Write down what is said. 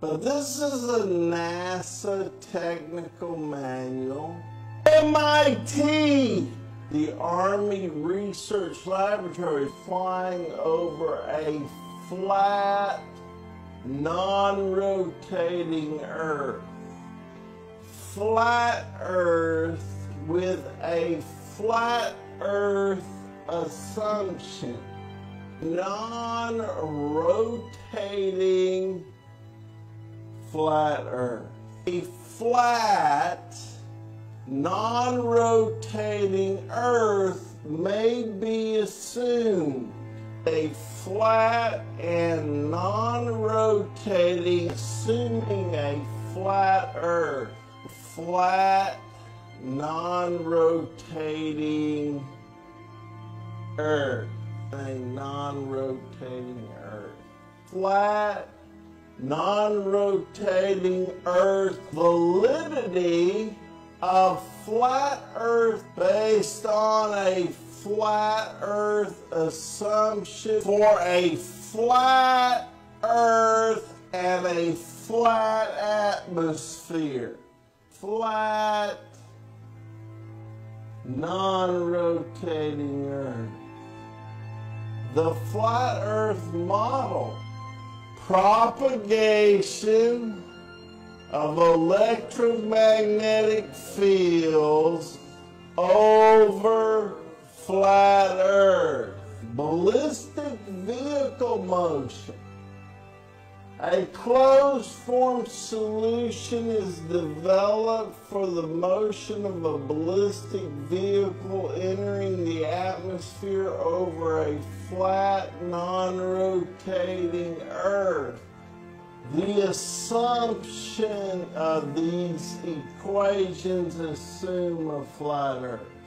But this is a NASA technical manual. MIT, the Army Research Laboratory, flying over a flat, non-rotating Earth. Flat Earth with a flat Earth assumption. Non-rotating flat Earth. A flat, non-rotating Earth may be assumed. A flat and non-rotating, assuming a flat Earth. Flat, non-rotating Earth. A non-rotating Earth. Flat, non-rotating Earth validity of flat Earth based on a flat Earth assumption for a flat Earth and a flat atmosphere. Flat, non-rotating Earth. The flat Earth model propagation of electromagnetic fields over flat Earth. Ballistic vehicle motion. A closed form solution is developed for the motion of a ballistic vehicle entering the atmosphere over a flat, non-rotating Earth. The assumption of these equations assume a flat Earth.